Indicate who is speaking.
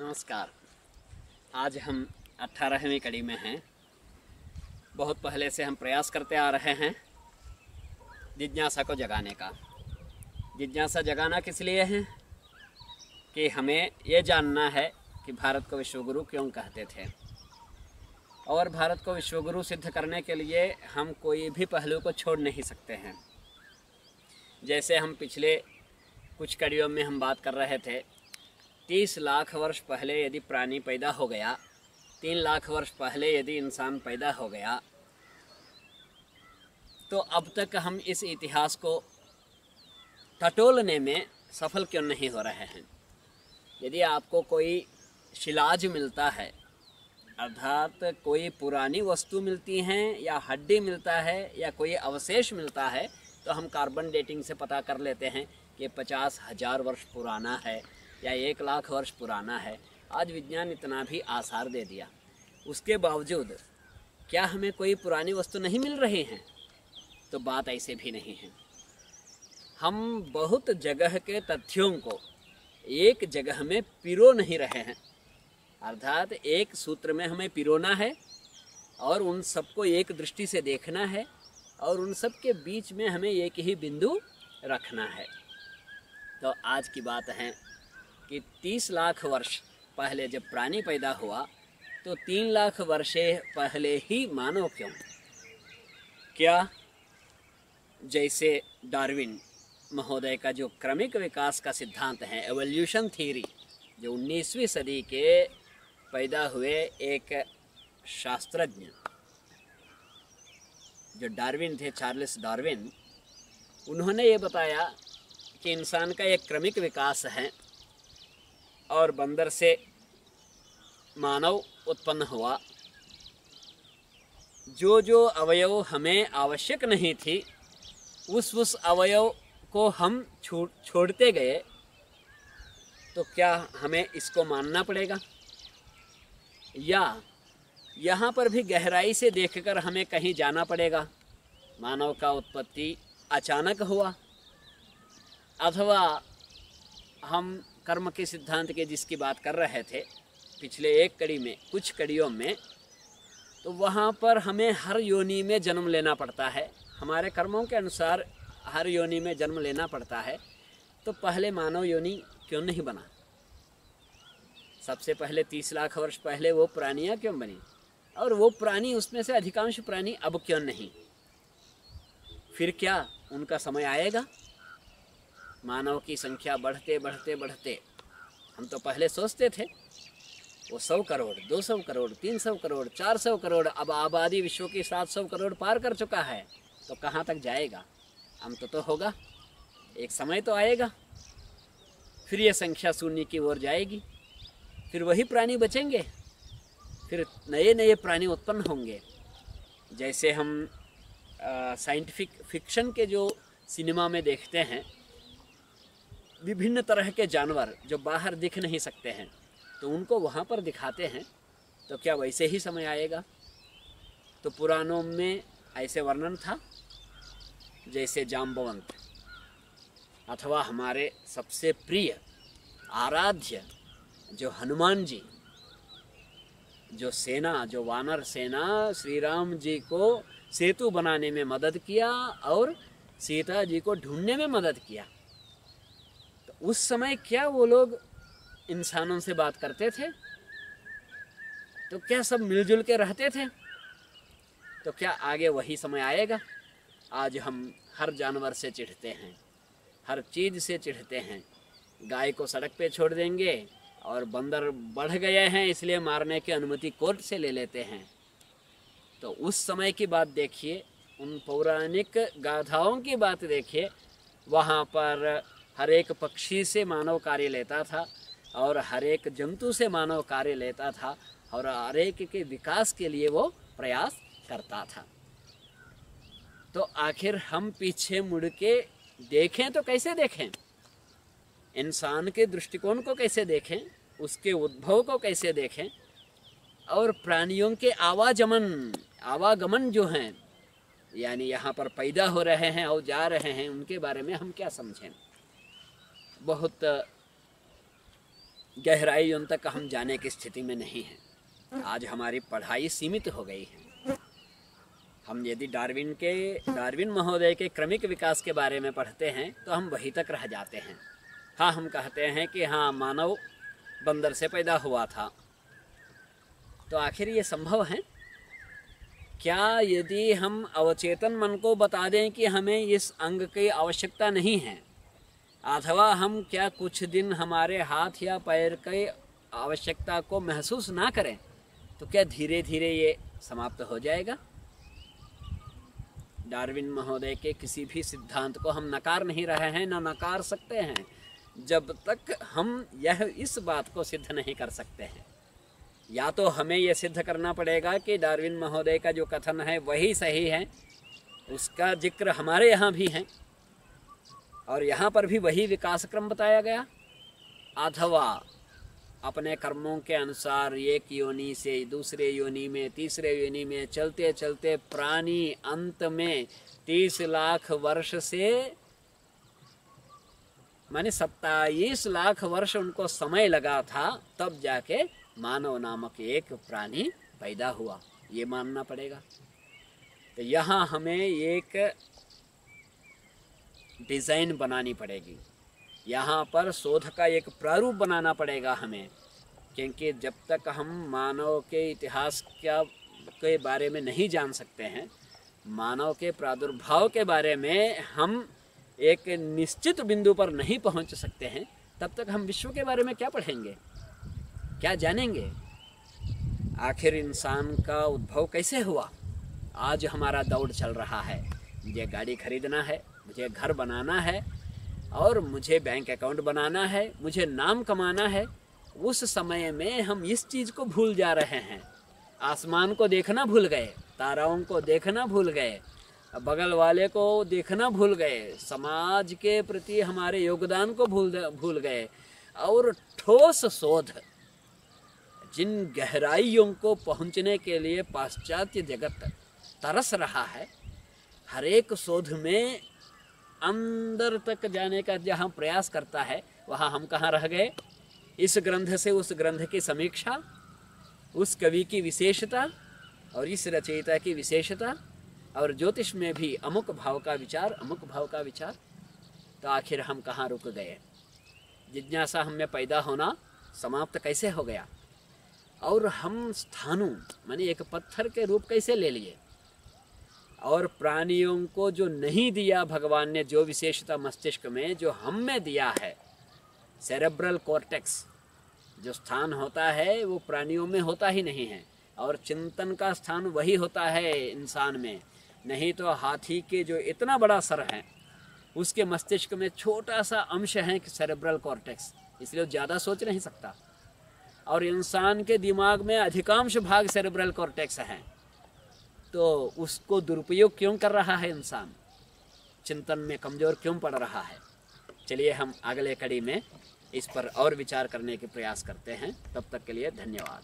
Speaker 1: नमस्कार। आज हम अट्ठारहवीं कड़ी में हैं। बहुत पहले से हम प्रयास करते आ रहे हैं जिज्ञासा को जगाने का। जिज्ञासा जगाना किस लिए है? कि हमें ये जानना है कि भारत को विश्वगुरु क्यों कहते थे। और भारत को विश्वगुरु सिद्ध करने के लिए हम कोई भी पहलू को छोड़ नहीं सकते हैं। जैसे हम पिछले कुछ कड़ियों में हम बात कर रहे थे तीस लाख वर्ष पहले यदि प्राणी पैदा हो गया, तीन लाख वर्ष पहले यदि इंसान पैदा हो गया तो अब तक हम इस इतिहास को टटोलने में सफल क्यों नहीं हो रहे हैं? यदि आपको कोई शिलाज मिलता है, अर्थात कोई पुरानी वस्तु मिलती हैं या हड्डी मिलता है या कोई अवशेष मिलता है तो हम कार्बन डेटिंग से पता कर लेते हैं कि पचास हज़ार वर्ष पुराना है। या एक लाख वर्ष पुराना है, आज विज्ञान इतना भी आसार दे दिया। उसके बावजूद, क्या हमें कोई पुरानी वस्तु नहीं मिल रही है? तो बात ऐसे भी नहीं है। हम बहुत जगह के तथ्यों को एक जगह में पिरो नहीं रहे हैं। अर्थात एक सूत्र में हमें पिरोना है और उन सबको एक दृष्टि से देखना है और उन सब के बीच में हमें एक ही बिंदु रखना है। तो आज की बात है कि तीस लाख वर्ष पहले जब प्राणी पैदा हुआ तो तीन लाख वर्षे पहले ही मानव क्यों? क्या? जैसे डार्विन महोदय का जो क्रमिक विकास का सिद्धांत है एवोल्यूशन थ्योरी जो 19वीं सदी के पैदा हुए एक शास्त्रज्ञ, जो डार्विन थे, चार्ल्स डार्विन, उन्होंने ये बताया कि इंसान का एक क्रमिक विकास है। और बंदर से मानव उत्पन्न हुआ। जो जो अवयव हमें आवश्यक नहीं थी, उस उस अवयव को हम छोड़ छोड़ते गए तो क्या हमें इसको मानना पड़ेगा? या यहाँ पर भी गहराई से देखकर हमें कहीं जाना पड़ेगा? मानव का उत्पत्ति अचानक हुआ, अथवा हम कर्म के सिद्धांत के जिसकी बात कर रहे थे, पिछले एक कड़ी में, कुछ कड़ियों में तो वहाँ पर हमें हर योनि में जन्म लेना पड़ता है। हमारे कर्मों के अनुसार हर योनि में जन्म लेना पड़ता है। तो पहले मानव योनि क्यों नहीं बना? सबसे पहले तीस लाख वर्ष पहले वो प्राणियाँ क्यों बनी? और वो प्राणी, उसमें से अधिकांश प्राणी अब क्यों नहीं? फिर क्या उनका समय आएगा? मानव की संख्या बढ़ते बढ़ते बढ़ते। हम तो पहले सोचते थे वो सौ करोड़ दो सौ करोड़ तीन सौ करोड़ चार सौ करोड़ अब आबादी विश्व की सात सौ करोड़ पार कर चुका है तो कहाँ तक जाएगा? हम तो, तो होगा एक समय तो आएगा फिर ये संख्या शून्य की ओर जाएगी फिर वही प्राणी बचेंगे फिर नए नए प्राणी उत्पन्न होंगे। जैसे हम साइंटिफिक फिक्शन के जो सिनेमा में देखते हैं विभिन्न तरह के जानवर जो बाहर दिख नहीं सकते हैं तो उनको वहाँ पर दिखाते हैं तो क्या वैसे ही समय आएगा? तो पुराणों में ऐसे वर्णन था, जैसे जाम्बवंत अथवा हमारे सबसे प्रिय आराध्य जो हनुमान जी, जो सेना, जो वानर सेना श्री राम जी को सेतु बनाने में मदद किया और सीता जी को ढूँढने में मदद किया। उस समय क्या वो लोग इंसानों से बात करते थे? तो क्या सब मिलजुल के रहते थे? तो क्या आगे वही समय आएगा? आज हम हर जानवर से चिढ़ते हैं, हर चीज़ से चिढ़ते हैं। गाय को सड़क पे छोड़ देंगे और बंदर बढ़ गए हैं, इसलिए मारने की अनुमति कोर्ट से ले लेते हैं। तो उस समय की बात देखिए, उन पौराणिक गाथाओं की बात देखिए, वहाँ पर हर एक पक्षी से मानव कार्य लेता था और हर एक जंतु से मानव कार्य लेता था और हर एक के विकास के लिए वो प्रयास करता था। तो आखिर हम पीछे मुड़ के देखें तो कैसे देखें? इंसान के दृष्टिकोण को कैसे देखें? उसके उद्भव को कैसे देखें? और प्राणियों के आवाजमन आवागमन जो हैं, यानी यहाँ पर पैदा हो रहे हैं और जा रहे हैं, उनके बारे में हम क्या समझें? बहुत गहराइयों तक हम जाने की स्थिति में नहीं हैं। आज हमारी पढ़ाई सीमित हो गई है। हम यदि डार्विन के, डार्विन महोदय के क्रमिक विकास के बारे में पढ़ते हैं तो हम वहीं तक रह जाते हैं। हाँ हम कहते हैं कि हाँ मानव बंदर से पैदा हुआ था। तो आखिर ये संभव है? क्या यदि हम अवचेतन मन को बता दें कि हमें इस अंग की आवश्यकता नहीं है? अथवा हम क्या कुछ दिन हमारे हाथ या पैर के आवश्यकता को महसूस ना करें तो क्या धीरे धीरे ये समाप्त हो जाएगा? डार्विन महोदय के किसी भी सिद्धांत को हम नकार नहीं रहे हैं, ना नकार सकते हैं, जब तक हम यह इस बात को सिद्ध नहीं कर सकते हैं। या तो हमें यह सिद्ध करना पड़ेगा कि डार्विन महोदय का जो कथन है वही सही है, उसका ज़िक्र हमारे यहाँ भी है। और यहाँ पर भी वही विकास क्रम बताया गया। अथवा अपने कर्मों के अनुसार एक योनि से दूसरे योनि में, तीसरे योनि में चलते चलते प्राणी अंत में तीस लाख वर्ष से माने सत्ताईस लाख वर्ष उनको समय लगा था, तब जाके मानव नामक एक प्राणी पैदा हुआ। ये मानना पड़ेगा। तो यहाँ हमें एक डिज़ाइन बनानी पड़ेगी। यहाँ पर शोध का एक प्रारूप बनाना पड़ेगा हमें, क्योंकि जब तक हम मानव के इतिहास क्या के बारे में नहीं जान सकते हैं, मानव के प्रादुर्भाव के बारे में हम एक निश्चित बिंदु पर नहीं पहुँच सकते हैं, तब तक हम विश्व के बारे में क्या पढ़ेंगे? क्या जानेंगे? आखिर इंसान का उद्भव कैसे हुआ? आज हमारा दौड़ चल रहा है। मुझे गाड़ी खरीदना है मुझे घर बनाना है और मुझे बैंक अकाउंट बनाना है, मुझे नाम कमाना है, उस समय में हम इस चीज़ को भूल जा रहे हैं। आसमान को देखना भूल गए, ताराओं को देखना भूल गए, बगल वाले को देखना भूल गए, समाज के प्रति हमारे योगदान को भूल भूल गए, और ठोस शोध, जिन गहराइयों को पहुँचने के लिए पाश्चात्य जगत तरस रहा है हर एक शोध में अंदर तक जाने का जहाँ प्रयास करता है, वहाँ हम कहाँ रह गए? इस ग्रंथ से उस ग्रंथ की समीक्षा, उस कवि की विशेषता और इस रचयिता की विशेषता और ज्योतिष में भी अमुक भाव का विचार, अमुक भाव का विचार तो आखिर हम कहाँ रुक गए? जिज्ञासा हमें पैदा होना समाप्त कैसे हो गया? और हम स्थानु, मानी एक पत्थर के रूप कैसे ले लिए? और प्राणियों को जो नहीं दिया भगवान ने, जो विशेषता मस्तिष्क में जो हम में दिया है सेरेब्रल कॉर्टेक्स जो स्थान होता है, वो प्राणियों में होता ही नहीं है। और चिंतन का स्थान वही होता है इंसान में। नहीं तो हाथी के जो इतना बड़ा सर है, उसके मस्तिष्क में छोटा सा अंश है कि सेरेब्रल कॉर्टेक्स इसलिए ज़्यादा सोच नहीं सकता। और इंसान के दिमाग में अधिकांश भाग सेरेब्रल कॉर्टेक्स है। तो उसको दुरुपयोग क्यों कर रहा है इंसान? चिंतन में कमज़ोर क्यों पड़ रहा है? चलिए हम अगले कड़ी में इस पर और विचार करने के प्रयास करते हैं। तब तक के लिए धन्यवाद।